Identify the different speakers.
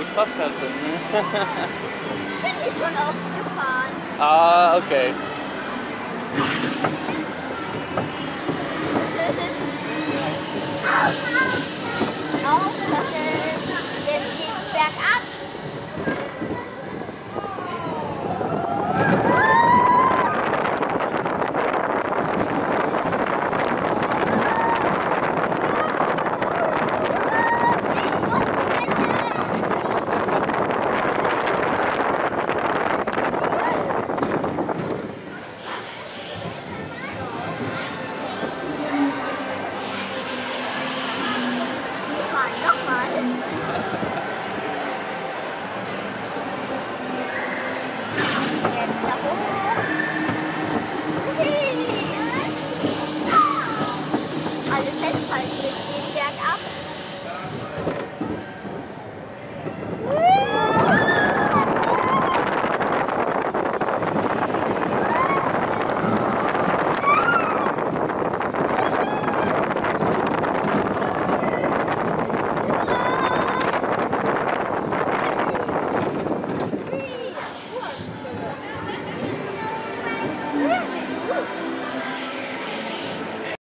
Speaker 1: Gut festhalten.
Speaker 2: Bin hier schon oft gefahren.
Speaker 1: ah, okay.